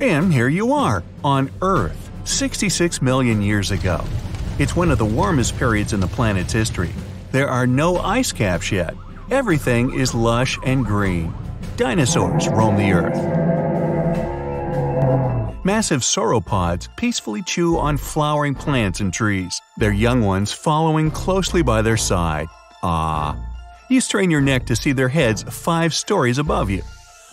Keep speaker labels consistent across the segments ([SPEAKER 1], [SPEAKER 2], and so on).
[SPEAKER 1] And here you are, on Earth, 66 million years ago. It's one of the warmest periods in the planet's history. There are no ice caps yet. Everything is lush and green. Dinosaurs roam the Earth. Massive sauropods peacefully chew on flowering plants and trees, their young ones following closely by their side. Ah. You strain your neck to see their heads five stories above you.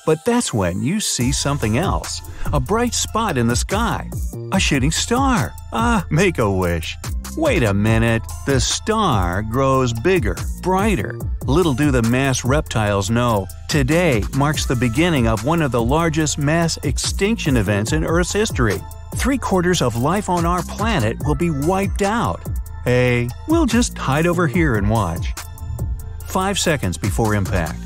[SPEAKER 1] But that's when you see something else a bright spot in the sky. A shooting star. Ah, make a wish. Wait a minute, the star grows bigger, brighter. Little do the mass reptiles know, today marks the beginning of one of the largest mass extinction events in Earth's history. Three quarters of life on our planet will be wiped out. Hey, we'll just hide over here and watch. Five seconds before impact.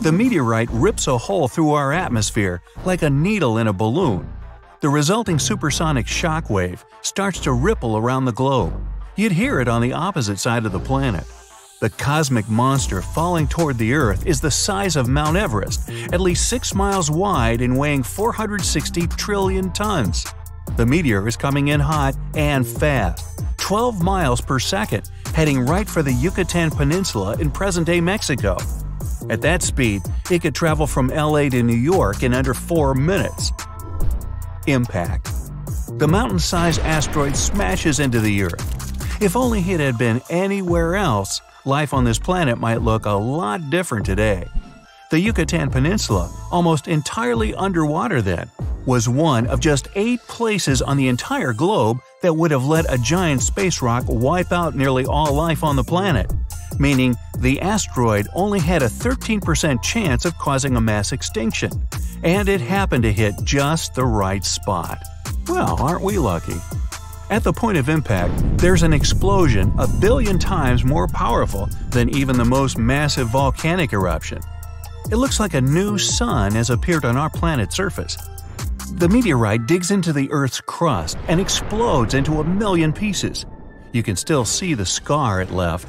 [SPEAKER 1] The meteorite rips a hole through our atmosphere like a needle in a balloon. The resulting supersonic shock wave starts to ripple around the globe. You'd hear it on the opposite side of the planet. The cosmic monster falling toward the Earth is the size of Mount Everest, at least 6 miles wide and weighing 460 trillion tons. The meteor is coming in hot and fast, 12 miles per second, heading right for the Yucatan Peninsula in present day Mexico. At that speed, it could travel from LA to New York in under 4 minutes. Impact The mountain sized asteroid smashes into the Earth. If only it had been anywhere else, life on this planet might look a lot different today. The Yucatan Peninsula, almost entirely underwater then, was one of just eight places on the entire globe that would have let a giant space rock wipe out nearly all life on the planet, meaning the asteroid only had a 13% chance of causing a mass extinction, and it happened to hit just the right spot. Well, aren't we lucky? At the point of impact, there's an explosion a billion times more powerful than even the most massive volcanic eruption. It looks like a new sun has appeared on our planet's surface. The meteorite digs into the Earth's crust and explodes into a million pieces. You can still see the scar it left.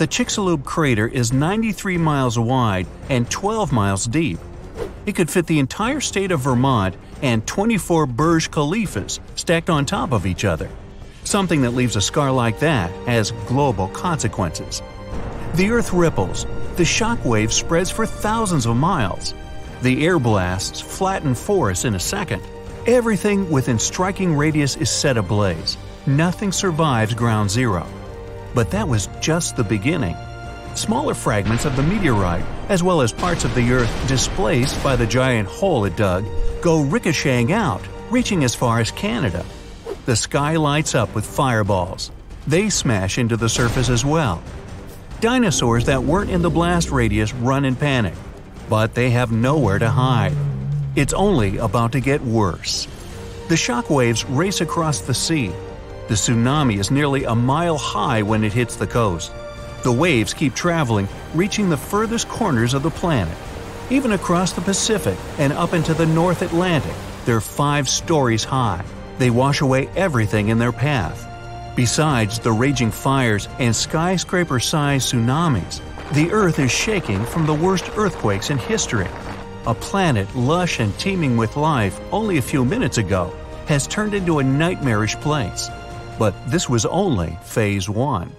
[SPEAKER 1] The Chicxulub crater is 93 miles wide and 12 miles deep. It could fit the entire state of Vermont and 24 Burj Khalifas stacked on top of each other. Something that leaves a scar like that has global consequences. The Earth ripples, the shock wave spreads for thousands of miles. The air blasts flatten forests in a second. Everything within striking radius is set ablaze. Nothing survives ground zero. But that was just the beginning. Smaller fragments of the meteorite, as well as parts of the Earth displaced by the giant hole it dug, go ricocheting out, reaching as far as Canada. The sky lights up with fireballs. They smash into the surface as well. Dinosaurs that weren't in the blast radius run in panic, but they have nowhere to hide. It's only about to get worse. The shock waves race across the sea. The tsunami is nearly a mile high when it hits the coast. The waves keep traveling, reaching the furthest corners of the planet. Even across the Pacific and up into the North Atlantic, they're five stories high. They wash away everything in their path. Besides the raging fires and skyscraper sized tsunamis, the Earth is shaking from the worst earthquakes in history. A planet lush and teeming with life only a few minutes ago has turned into a nightmarish place. But this was only Phase 1.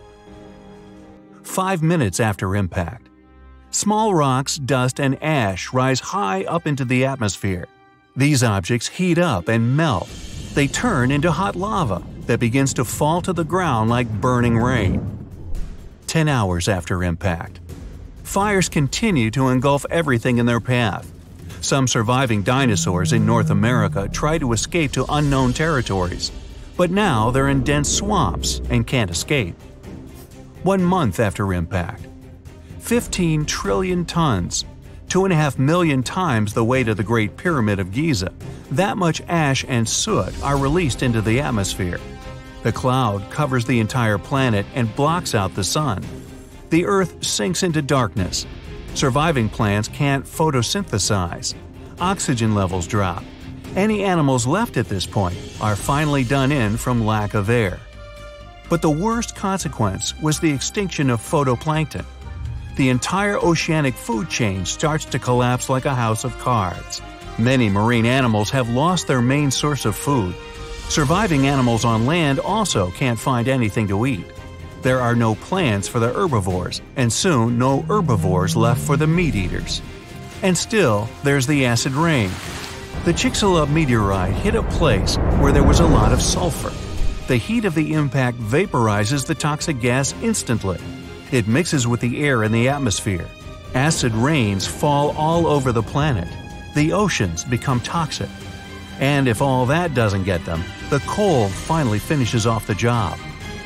[SPEAKER 1] Five minutes after impact. Small rocks, dust, and ash rise high up into the atmosphere. These objects heat up and melt. They turn into hot lava that begins to fall to the ground like burning rain. 10 hours after impact. Fires continue to engulf everything in their path. Some surviving dinosaurs in North America try to escape to unknown territories, but now they're in dense swamps and can't escape. One month after impact. 15 trillion tons, 2.5 million times the weight of the Great Pyramid of Giza, that much ash and soot are released into the atmosphere. The cloud covers the entire planet and blocks out the sun. The Earth sinks into darkness. Surviving plants can't photosynthesize. Oxygen levels drop. Any animals left at this point are finally done in from lack of air. But the worst consequence was the extinction of phytoplankton. The entire oceanic food chain starts to collapse like a house of cards. Many marine animals have lost their main source of food. Surviving animals on land also can't find anything to eat. There are no plants for the herbivores, and soon no herbivores left for the meat eaters. And still, there's the acid rain. The Chicxulub meteorite hit a place where there was a lot of sulfur. The heat of the impact vaporizes the toxic gas instantly. It mixes with the air in the atmosphere. Acid rains fall all over the planet. The oceans become toxic. And if all that doesn't get them, the cold finally finishes off the job.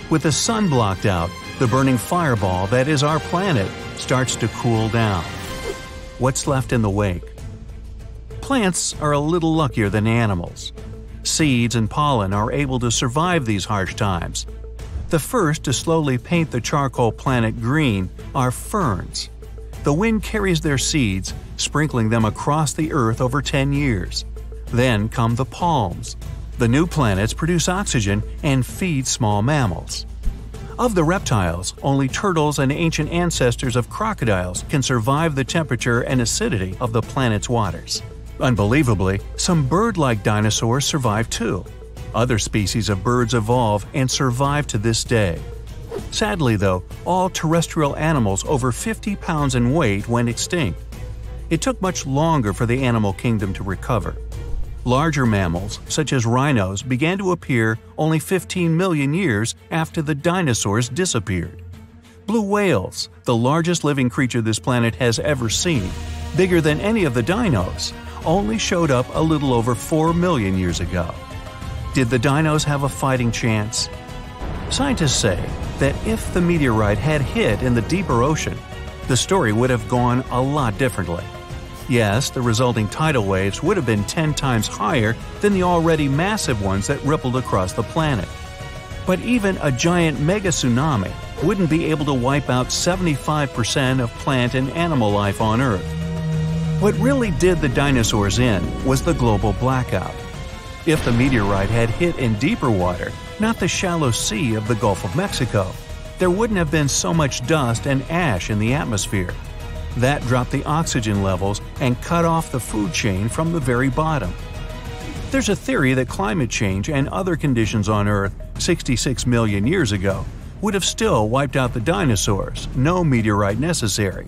[SPEAKER 1] With the sun blocked out, the burning fireball that is our planet starts to cool down. What's left in the wake? Plants are a little luckier than animals. Seeds and pollen are able to survive these harsh times. The first to slowly paint the charcoal planet green are ferns. The wind carries their seeds, sprinkling them across the earth over 10 years. Then come the palms. The new planets produce oxygen and feed small mammals. Of the reptiles, only turtles and ancient ancestors of crocodiles can survive the temperature and acidity of the planet's waters. Unbelievably, some bird like dinosaurs survive too. Other species of birds evolve and survive to this day. Sadly, though, all terrestrial animals over 50 pounds in weight went extinct. It took much longer for the animal kingdom to recover. Larger mammals, such as rhinos, began to appear only 15 million years after the dinosaurs disappeared. Blue whales, the largest living creature this planet has ever seen, bigger than any of the dinos, only showed up a little over 4 million years ago. Did the dinos have a fighting chance? Scientists say that if the meteorite had hit in the deeper ocean, the story would have gone a lot differently. Yes, the resulting tidal waves would have been 10 times higher than the already massive ones that rippled across the planet. But even a giant mega tsunami wouldn't be able to wipe out 75% of plant and animal life on Earth. What really did the dinosaurs in was the global blackout. If the meteorite had hit in deeper water, not the shallow sea of the Gulf of Mexico, there wouldn't have been so much dust and ash in the atmosphere. That dropped the oxygen levels and cut off the food chain from the very bottom. There's a theory that climate change and other conditions on Earth 66 million years ago would have still wiped out the dinosaurs, no meteorite necessary.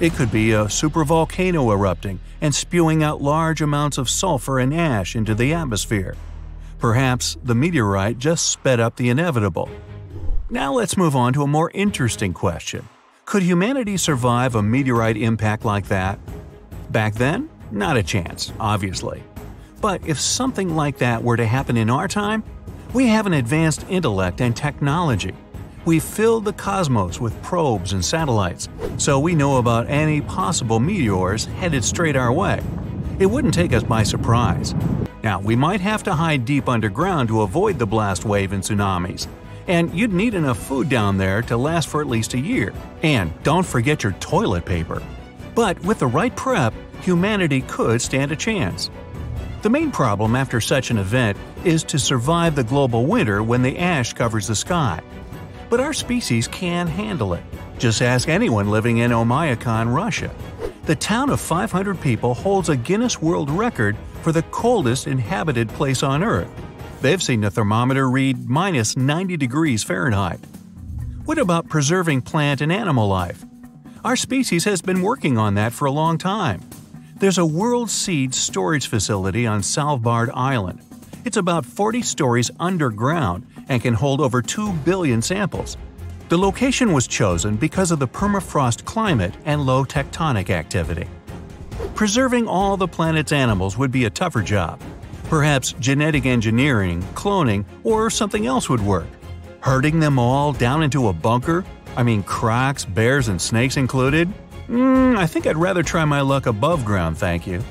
[SPEAKER 1] It could be a supervolcano erupting and spewing out large amounts of sulfur and ash into the atmosphere. Perhaps the meteorite just sped up the inevitable. Now let's move on to a more interesting question. Could humanity survive a meteorite impact like that? Back then, not a chance, obviously. But if something like that were to happen in our time, we have an advanced intellect and technology. We've filled the cosmos with probes and satellites, so we know about any possible meteors headed straight our way. It wouldn't take us by surprise. Now, we might have to hide deep underground to avoid the blast wave and tsunamis, and you'd need enough food down there to last for at least a year. And don't forget your toilet paper. But with the right prep, humanity could stand a chance. The main problem after such an event is to survive the global winter when the ash covers the sky but our species can handle it. Just ask anyone living in Oymyakon, Russia. The town of 500 people holds a Guinness World Record for the coldest inhabited place on Earth. They've seen the thermometer read minus 90 degrees Fahrenheit. What about preserving plant and animal life? Our species has been working on that for a long time. There's a World Seed storage facility on Svalbard Island. It's about 40 stories underground and can hold over 2 billion samples. The location was chosen because of the permafrost climate and low tectonic activity. Preserving all the planet's animals would be a tougher job. Perhaps genetic engineering, cloning, or something else would work. Herding them all down into a bunker? I mean, crocs, bears, and snakes included? Mm, I think I'd rather try my luck above ground, thank you.